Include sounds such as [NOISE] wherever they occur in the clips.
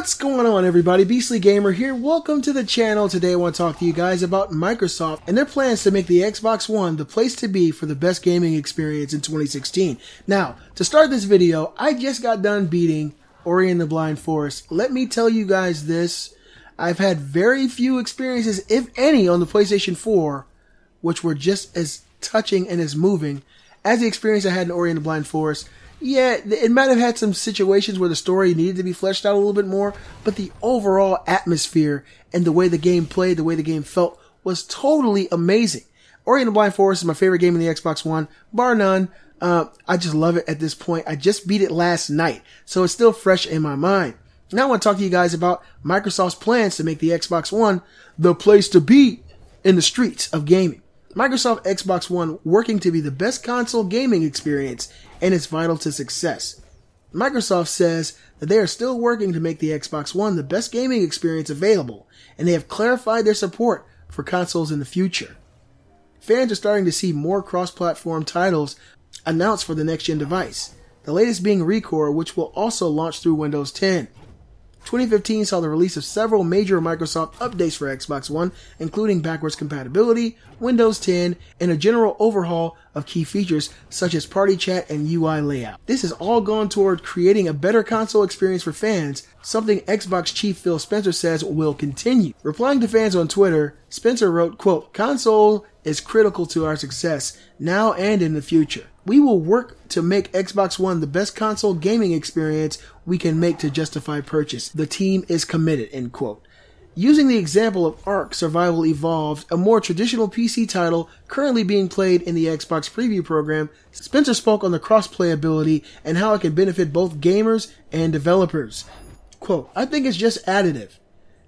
going on everybody? Beastly Gamer here. Welcome to the channel. Today I want to talk to you guys about Microsoft and their plans to make the Xbox One the place to be for the best gaming experience in 2016. Now, to start this video, I just got done beating Ori and the Blind Forest. Let me tell you guys this. I've had very few experiences, if any, on the PlayStation 4, which were just as touching and as moving as the experience I had in Ori and the Blind Forest. Yeah, it might have had some situations where the story needed to be fleshed out a little bit more, but the overall atmosphere and the way the game played, the way the game felt was totally amazing. Ori and the Blind Forest is my favorite game in the Xbox One, bar none. Uh, I just love it at this point. I just beat it last night, so it's still fresh in my mind. Now I want to talk to you guys about Microsoft's plans to make the Xbox One the place to be in the streets of gaming. Microsoft Xbox One working to be the best console gaming experience and it's vital to success. Microsoft says that they are still working to make the Xbox One the best gaming experience available, and they have clarified their support for consoles in the future. Fans are starting to see more cross-platform titles announced for the next-gen device, the latest being ReCore, which will also launch through Windows 10. 2015 saw the release of several major Microsoft updates for Xbox One, including backwards compatibility, Windows 10, and a general overhaul of key features such as party chat and UI layout. This has all gone toward creating a better console experience for fans, something Xbox chief Phil Spencer says will continue. Replying to fans on Twitter, Spencer wrote, quote, console is critical to our success now and in the future. We will work to make Xbox One the best console gaming experience we can make to justify purchase. The team is committed, end quote. Using the example of Ark Survival Evolved, a more traditional PC title currently being played in the Xbox preview program, Spencer spoke on the cross-play ability and how it can benefit both gamers and developers. Quote, I think it's just additive.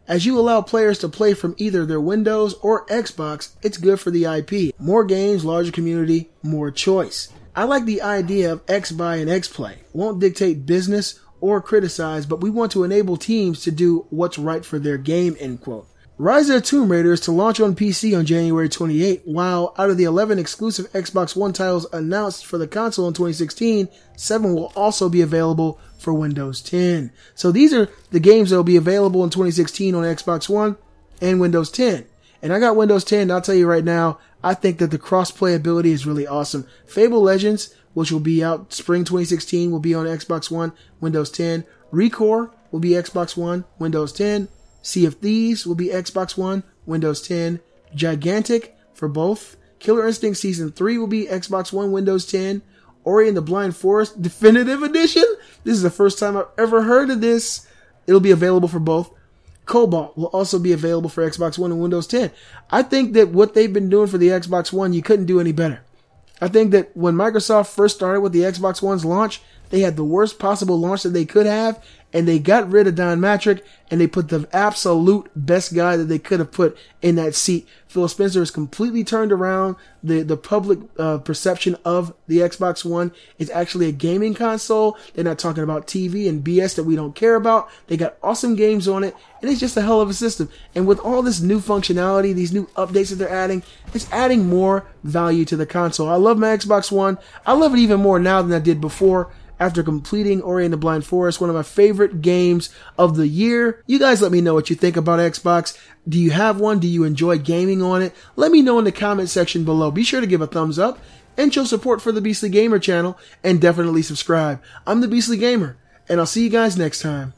As you allow players to play from either their Windows or Xbox, it's good for the IP. More games, larger community, more choice. I like the idea of X buy and X play. Won't dictate business or criticize, but we want to enable teams to do what's right for their game, end quote. Rise of the Tomb Raider is to launch on PC on January 28, while out of the 11 exclusive Xbox One titles announced for the console in 2016, 7 will also be available for Windows 10. So these are the games that will be available in 2016 on Xbox One and Windows 10. And I got Windows 10, I'll tell you right now, I think that the cross-play ability is really awesome. Fable Legends, which will be out spring 2016, will be on Xbox One, Windows 10. ReCore will be Xbox One, Windows 10. Sea of Thieves will be Xbox One, Windows 10. Gigantic for both. Killer Instinct Season 3 will be Xbox One, Windows 10. Ori and the Blind Forest [LAUGHS] Definitive Edition. This is the first time I've ever heard of this. It'll be available for both. Cobalt will also be available for Xbox One and Windows 10. I think that what they've been doing for the Xbox One, you couldn't do any better. I think that when Microsoft first started with the Xbox One's launch, they had the worst possible launch that they could have, and they got rid of Don Mattrick and they put the absolute best guy that they could have put in that seat. Phil Spencer has completely turned around the the public uh, perception of the Xbox One. It's actually a gaming console. They're not talking about TV and BS that we don't care about. They got awesome games on it, and it's just a hell of a system. And with all this new functionality, these new updates that they're adding, it's adding more value to the console. I love my Xbox One. I love it even more now than I did before after completing Ori and the Blind Forest, one of my favorite games of the year. You guys let me know what you think about Xbox. Do you have one? Do you enjoy gaming on it? Let me know in the comment section below. Be sure to give a thumbs up and show support for the Beastly Gamer channel and definitely subscribe. I'm the Beastly Gamer and I'll see you guys next time.